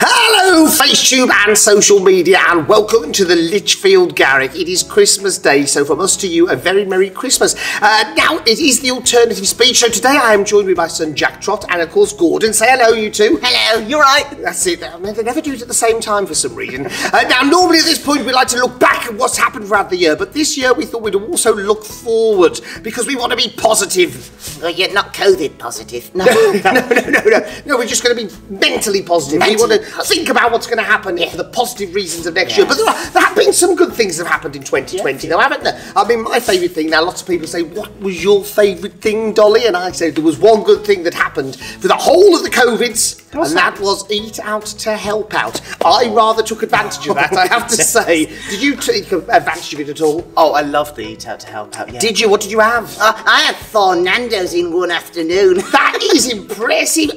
Hello, FaceTube and social media, and welcome to the Lichfield Garrick. It is Christmas Day, so from us to you, a very Merry Christmas. Uh, now, it is the alternative speech, so today I am joined with my son Jack Trott and, of course, Gordon. Say hello, you two. Hello, you're right. That's it. They never do it at the same time for some reason. Uh, now, normally at this point, we like to look back at what's happened throughout the year, but this year we thought we'd also look forward because we want to be positive. Well, you're not COVID positive. No. no, no, no, no. No, we're just going to be mentally positive. we want Mentally to think about what's going to happen for the positive reasons of next year. But there, are, there have been some good things that have happened in 2020, though, haven't there? I mean, my favourite thing now, lots of people say, What was your favourite thing, Dolly? And I say, There was one good thing that happened for the whole of the COVIDs, and that was Eat Out to Help Out. I rather took advantage of that, I have to say. Did you take advantage of it at all? Oh, I love the Eat Out to Help Out. Yeah. Did you? What did you have? Uh, I had four Nando's in one afternoon. That is impressive.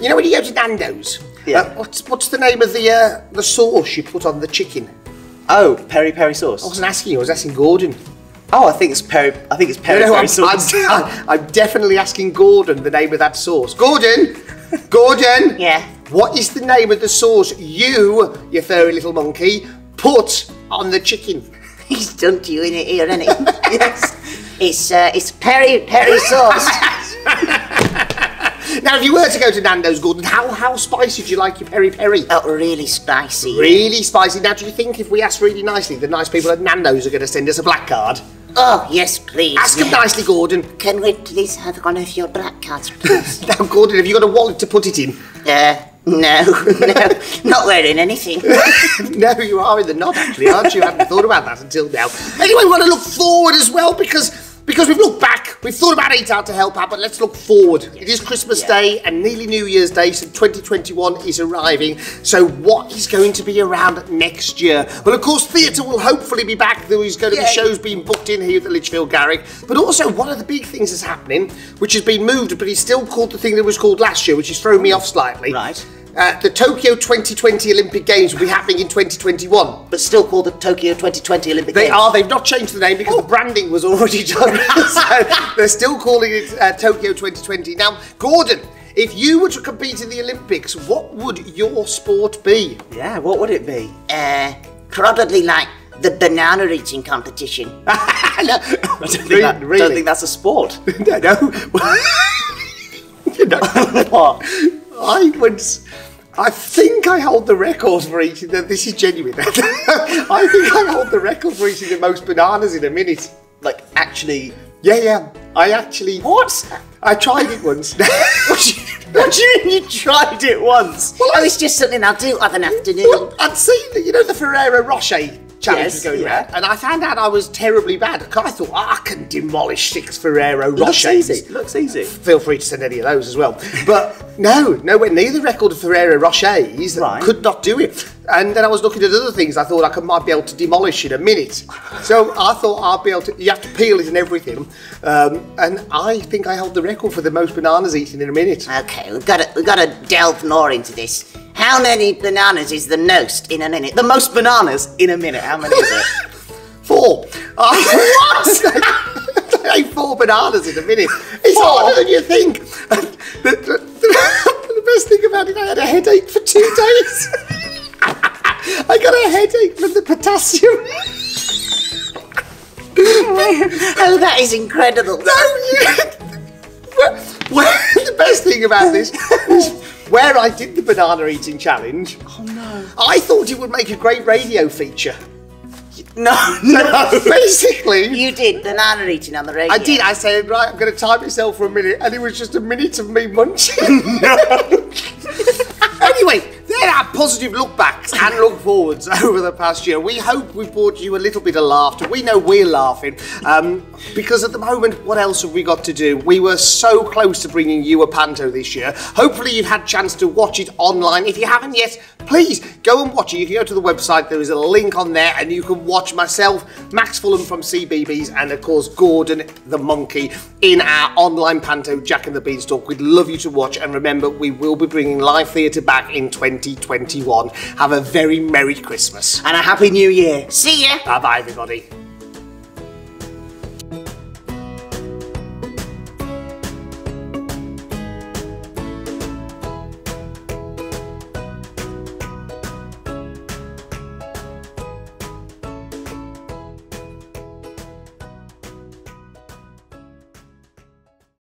You know when you go to Nando's? Yeah. uh, what's what's the name of the uh, the sauce you put on the chicken? oh, peri peri sauce. I wasn't asking you. I was asking Gordon. Oh, I think it's peri. I think it's peri No, no, peri I'm, sauce. I'm, I'm definitely asking Gordon the name of that sauce. Gordon, Gordon. Yeah. What is the name of the sauce you, you furry little monkey, put on the chicken? He's done to you in it here, isn't it? yes. It's uh, it's peri peri sauce. Now, if you were to go to Nando's, Gordon, how how spicy do you like your peri peri? oh, really spicy. Really spicy. Now, do you think if we ask really nicely, the nice people at Nando's are going to send us a black card? Oh, yes, please. Ask them nicely, Gordon. Can we please have one of your black cards, please? Now, Gordon, have you got a wallet to put it in? uh, no, no, not wearing anything. no, you are in the nod, actually, aren't you? I hadn't thought about that until now. Anyway, we want to look forward as well because because we've looked back, we've thought about Eat Out to help out, but let's look forward. It is Christmas Day and nearly New Year's Day, so 2021 is arriving. So, what is going to be around next year? Well, of course, theatre will hopefully be back. There is going to be shows being booked in here at the Lichfield Garrick. But also, one of the big things that's happening, which has been moved, but it's still called the thing that was called last year, which has thrown me off slightly. Right. Uh, the Tokyo 2020 Olympic Games will be happening in 2021. but still called the Tokyo 2020 Olympic They Games. They are, they've not changed the name because the branding was already done. so they're still calling it uh, Tokyo 2020. Now, Gordon, if you were to compete in the Olympics, what would your sport be? yeah. What would it be? Uh, probably like the banana eating competition. no, I don't think, really, that, really? don't think that's a sport. no, no. You know, what? I once. I think I hold the record for eating. The, this is genuine. I think I hold the record for eating the most bananas in a minute. Like actually? Yeah, yeah. I actually. What? I tried it once. What do you, what do you mean you tried it once? Well, oh, it's just something I'll do of an afternoon. Well, I'd seen that, you know, the Ferrero Rocher challenge Yes, was going yeah. around, and I found out I was terribly bad. I thought, "Oh, I can demolish six Ferrero Rochers. Looks easy. Looks easy. Feel free to send any of those as well. But no, nowhere near the record of Ferrero Rochers. Right. Could not do it. And then I was looking at other things I thought I could, might be able to demolish in a minute. So I thought I'd be able to, you have to peel it and everything. Um, and I think I held the record for the most bananas eaten in a minute. Okay, we've got to we've got to delve more into this. How many bananas is the most in a minute? The most bananas in a minute. How many is it? Four. what? I four bananas in a minute. It's harder than you think. It, I had a headache for two days. I got a headache from the potassium. Oh, that is incredible. No, you. Well, well, the best thing about this is where I did the banana eating challenge. Oh no! I thought it would make a great radio feature. No, no. Basically, You did banana eating on the radio. I did. I said, right, I'm going to time myself for a minute, and it was just a minute of me munching. are positive look backs and look forwards over the past year. We hope we've brought you a little bit of laughter. We know we're laughing um, because at the moment, what else have we got to do? We were so close to bringing you a panto this year. Hopefully, you've had a chance to watch it online. If you haven't yet, please go and watch it. You can go to the website. There is a link on there, and you can watch myself, Max Fulham from CBBC, and of course Gordon the Monkey in our online panto, Jack and the Beanstalk. We'd love you to watch, and remember, we will be bringing live theatre back in 2021. Have a very merry Christmas. And a happy new year. See ya. Bye bye, everybody.